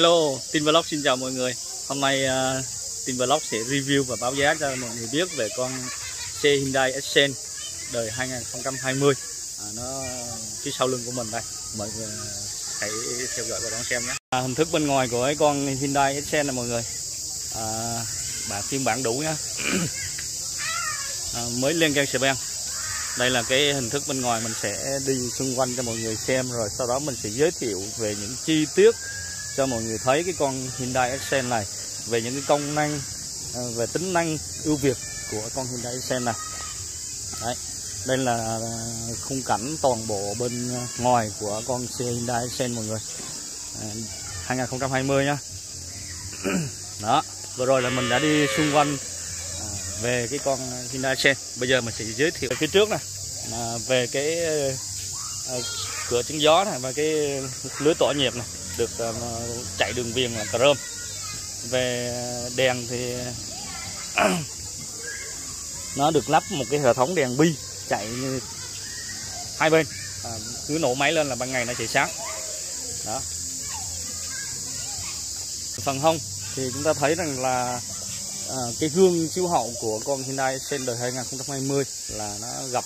Hello, Tin Vlog xin chào mọi người. Hôm nay uh, Tin Vlog sẽ review và báo giá cho mọi người biết về con xe Hyundai Accent đời 2020. À, nó phía sau lưng của mình đây. Mọi người à, hãy theo dõi và đón xem nhé. À, hình thức bên ngoài của cái con Hyundai Accent này mọi người. À, bản phiên bản đủ nhá. à, mới lên gang xe ben đây là cái hình thức bên ngoài mình sẽ đi xung quanh cho mọi người xem rồi sau đó mình sẽ giới thiệu về những chi tiết cho mọi người thấy cái con Hyundai Accent này về những cái công năng à, về tính năng ưu việt của con Hyundai Accent này. Đấy đây là à, khung cảnh toàn bộ bên à, ngoài của con xe Hyundai Accent mọi người. À, 2020 nhá. Đó vừa rồi là mình đã đi xung quanh về cái con Hyundai Accent. Bây giờ mình sẽ giới thiệu phía trước này về cái cửa chắn gió này và cái lưới tỏa nhiệt này được ờ, chạy đường viền là chrome về đèn thì nó được lắp một cái hệ thống đèn bi chạy như hai bên. À, cứ nổ máy lên là ban ngày nó chạy sáng. Đó. Phần hông thì chúng ta thấy rằng là à, cái gương chiếu hậu của con Hyundai Sender 2020 là nó gập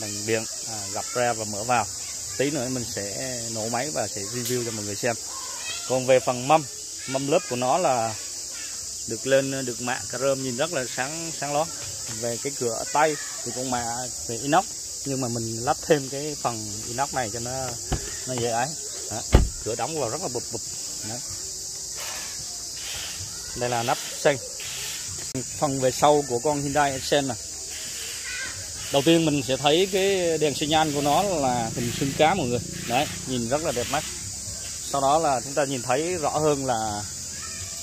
bằng điện à, gập ra và mở vào tí nữa mình sẽ nổ máy và sẽ review cho mọi người xem. Còn về phần mâm mâm lớp của nó là được lên, được mạ chrome nhìn rất là sáng sáng lón. Về cái cửa tay thì cũng mạ về inox, nhưng mà mình lắp thêm cái phần inox này cho nó nó dễ ấy. Đó. cửa đóng vào rất là bụp bụp. Đó. đây là nắp xanh. Phần về sau của con Hyundai Accent này đầu tiên mình sẽ thấy cái đèn xi nhan của nó là hình xương cá mọi người. Đấy nhìn rất là đẹp mắt. Sau đó là chúng ta nhìn thấy rõ hơn là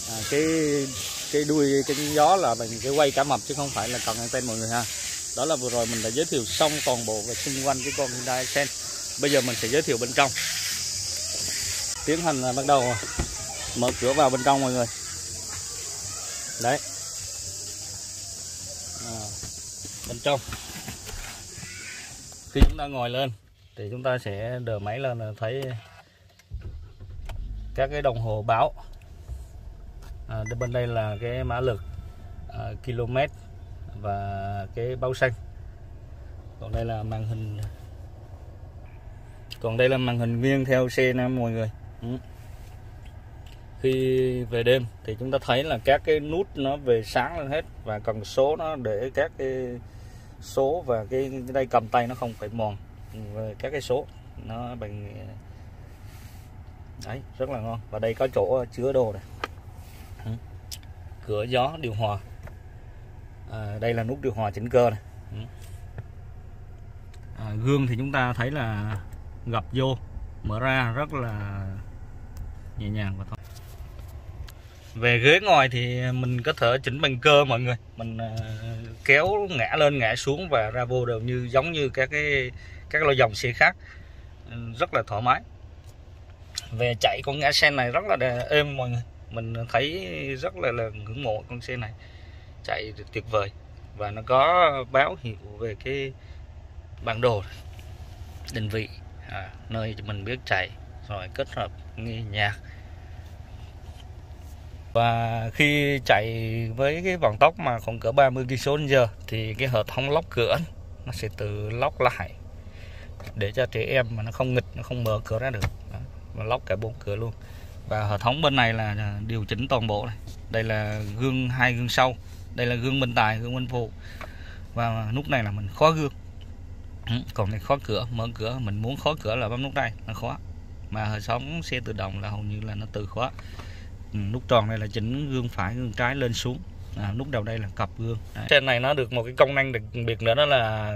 à, cái cái đuôi cái gió là bằng cái quay cá mập chứ không phải là cần anten mọi người ha. Đó là vừa rồi mình đã giới thiệu xong toàn bộ về xung quanh cái con Hyundai Accent. Bây giờ mình sẽ giới thiệu bên trong. Tiến hành là bắt đầu mở cửa vào bên trong mọi người. Đấy. À, bên trong khi chúng ta ngồi lên. Thì chúng ta sẽ đờ máy lên là thấy các cái đồng hồ báo. À, bên đây là cái mã lực à, km và cái báo xanh. Còn đây là màn hình còn đây là màn hình nguyên theo xe nam mọi người. Ừ. khi về đêm thì chúng ta thấy là các cái nút nó về sáng lên hết và cần số nó để các cái số và cái đây cầm tay nó không phải mòn về các cái số nó bằng đấy rất là ngon. Và đây có chỗ chứa đồ này. Ừ. Cửa gió điều hòa. À, đây là nút điều hòa chỉnh cơ này. Ừ. À, gương thì chúng ta thấy là gập vô mở ra rất là nhẹ nhàng và thôi về ghế ngồi thì mình có thể chỉnh bằng cơ mọi người. Mình ờ, kéo ngã lên ngã xuống và ra vô đều như giống như các cái các loại dòng xe khác. Ừ, rất là thoải mái. Về chạy con ngã sen này rất là êm mọi người. Mình thấy rất là, là ngưỡng mộ con xe này. Chạy tuyệt vời. Và nó có báo hiệu về cái bản đồ định vị à, nơi mình biết chạy. Rồi kết hợp nghe nhạc và khi chạy với cái vận tốc mà khoảng cỡ 30 km giờ, thì cái hệ thống lóc cửa nó sẽ tự lóc lại để cho trẻ em mà nó không nghịch, nó không mở cửa ra được. Đó. và lóc cả bốn cửa luôn. Và hệ thống bên này là điều chỉnh toàn bộ này. Đây là gương hai, gương sau. Đây là gương bên tài, gương bên phụ. Và nút này là mình khóa gương. Ừ, còn này khóa cửa, mở cửa. Mình muốn khóa cửa là bấm nút đây nó khóa. Mà hệ thống xe tự động là hầu như là nó tự khóa. Ừ, nút tròn này là chỉnh gương phải gương trái lên xuống. À, nút đầu đây là cặp gương. Đấy. trên này nó được một cái công năng đặc biệt nữa đó là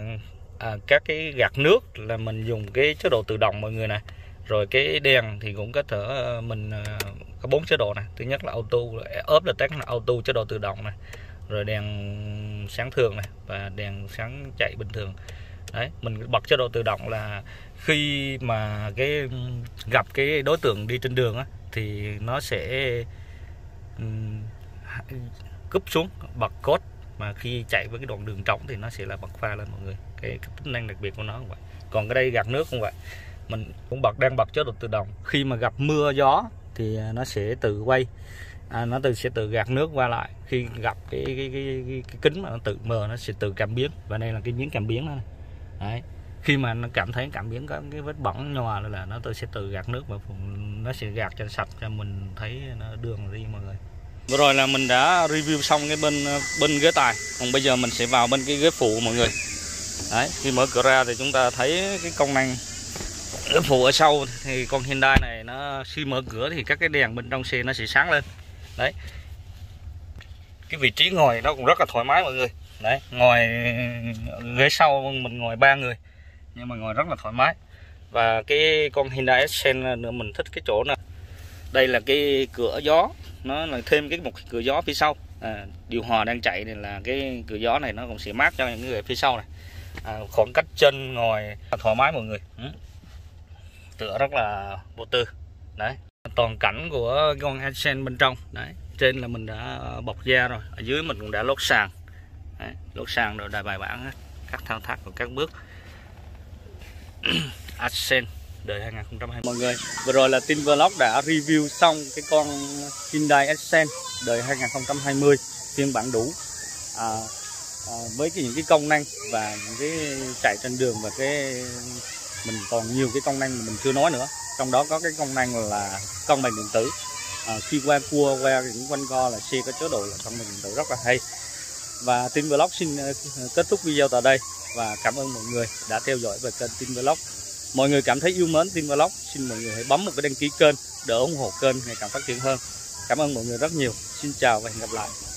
à, các cái gạt nước là mình dùng cái chế độ tự động mọi người này rồi cái đèn thì cũng có thể ờ, mình ờ, có bốn chế độ này thứ nhất là auto ốp là tắt là auto chế độ tự động này rồi đèn sáng thường này và đèn sáng chạy bình thường. Đấy mình bật chế độ tự động là khi mà cái gặp cái đối tượng đi trên đường á thì nó sẽ cúp xuống bật cốt mà khi chạy với cái đoạn đường trống thì nó sẽ là bật pha lên mọi người. Cái, cái tính năng đặc biệt của nó không vậy. Còn cái đây gạt nước không vậy. Mình cũng bật đang bật chế độ tự động. Khi mà gặp mưa gió thì à, nó sẽ tự quay. À, nó tự sẽ tự gạt nước qua lại. Khi gặp cái cái cái, cái, cái kính mà nó tự mờ nó sẽ tự cảm biến. Và đây là cái miếng cảm biến đó này. đấy khi mà nó cảm thấy cảm biến có cái vết bẩn nhòa là nó, tôi sẽ tự gạt nước và nó sẽ gạt cho sạch cho mình thấy nó đường đi mọi người. Vừa rồi là mình đã review xong cái bên bên ghế tài, còn bây giờ mình sẽ vào bên cái ghế phụ mọi người. Đấy, khi mở cửa ra thì chúng ta thấy cái công năng ghế phụ ở sau, thì con Hyundai này nó, khi mở cửa thì các cái đèn bên trong xe nó sẽ sáng lên. Đấy. Cái vị trí ngồi nó cũng rất là thoải mái mọi người. Đấy, ngồi ghế sau mình ngồi ba người nhưng mà ngồi rất là thoải mái. Và cái con Hyundai Accent nữa mình thích cái chỗ này đây là cái cửa gió. Nó là thêm cái một cái cửa gió phía sau. À, điều hòa đang chạy này là cái cửa gió này nó cũng sẽ mát cho những người phía sau này. À, khoảng cách chân ngồi thoải mái mọi người. Ừ. tựa rất là vô tư. Đấy. Toàn cảnh của con Accent bên trong. Đấy. Trên là mình đã bọc da rồi. Ở dưới mình cũng đã lót sàn. Đấy, lót sàn rồi đại bài bản các thao tác của các bước. Accent đời 2020 mọi người vừa rồi là tin vlog đã review xong cái con Hyundai Accent đời 2020 phiên bản đủ. À, à, với cái, những cái công năng và những cái chạy trên đường và cái mình còn nhiều cái công năng mà mình chưa nói nữa. Trong đó có cái công năng là công bằng điện tử. À, khi qua cua qua những quanh co là xe có chế độ là công bằng điện tử rất là hay và tin vlog xin ờ, kết thúc video tại đây và cảm ơn mọi người đã theo dõi về kênh tin vlog. Mọi người cảm thấy yêu mến tin vlog, xin mọi người hãy bấm một cái đăng ký kênh để ủng hộ kênh ngày càng phát triển hơn. Cảm ơn mọi người rất nhiều. Xin chào và hẹn gặp lại.